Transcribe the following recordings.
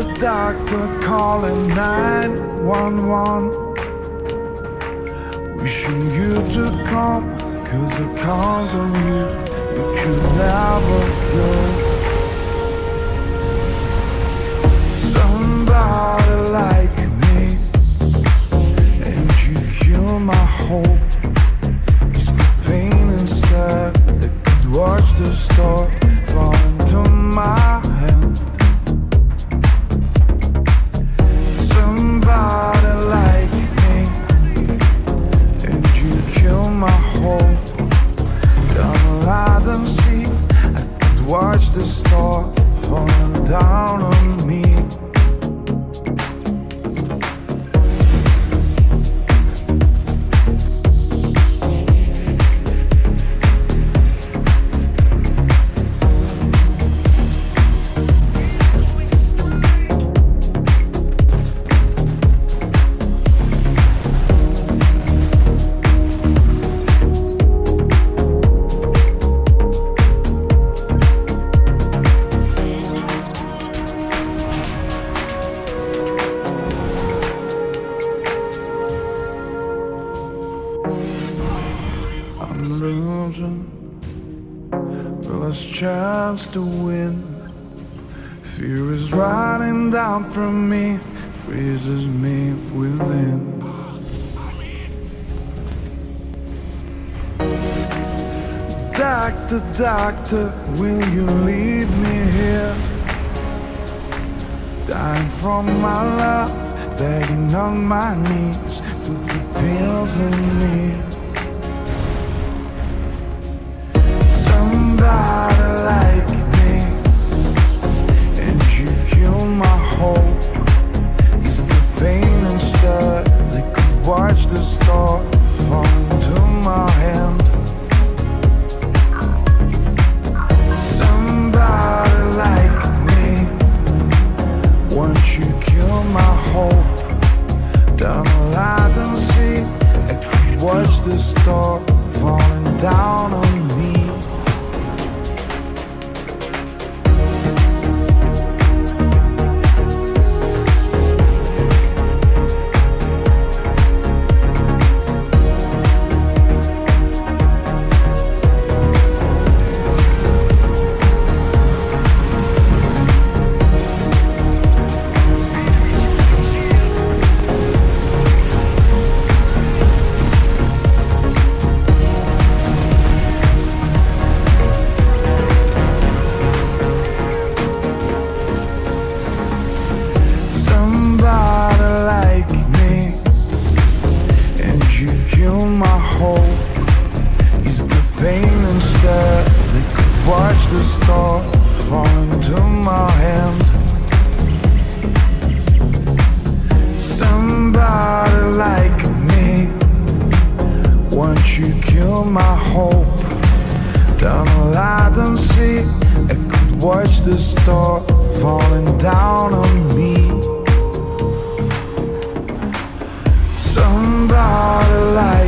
Doctor, doctor, calling 911. Wishing you to come, cause I count on you, but you never go. Somebody like me, and you kill my hope. From me, freezes me within. Doctor, doctor, will you leave me here? Dying from my love, begging on my knees, put the pills in me. Somebody like hope. Is the pain instead? They could watch the star fall into my hand. Watch the star falling down on me. Somebody like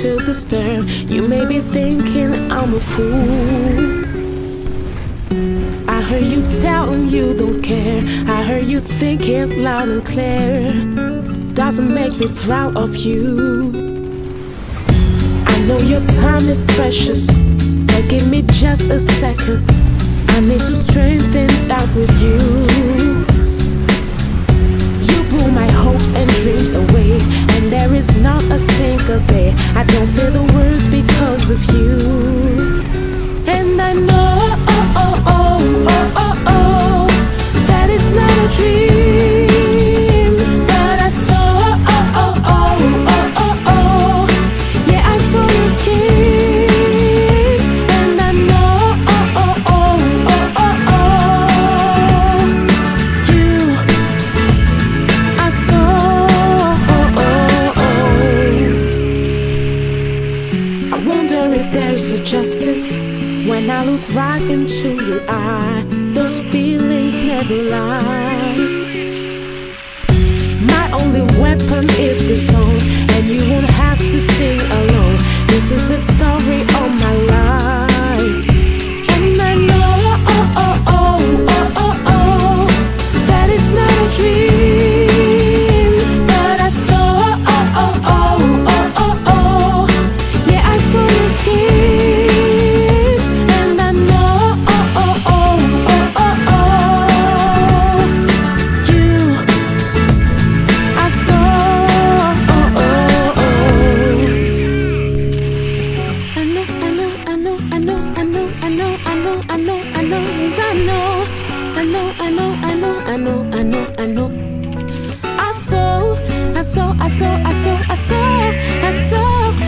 to disturb. You may be thinking I'm a fool. I heard you telling you don't care. I heard you thinking loud and clear. Doesn't make me proud of you. I know your time is precious, but give me just a second. I need to things out with you hopes and dreams away. And there is not a single day I don't feel the words because of you. And I know oh, oh, oh, only weapon is the song, and you won't have to sing alone. This is the story know, I know, I know, I know, I know, I know, I know, I know, I know, I know, I know, I know, I know, I know, I know. I saw, I saw, I saw, I saw, I saw, I saw.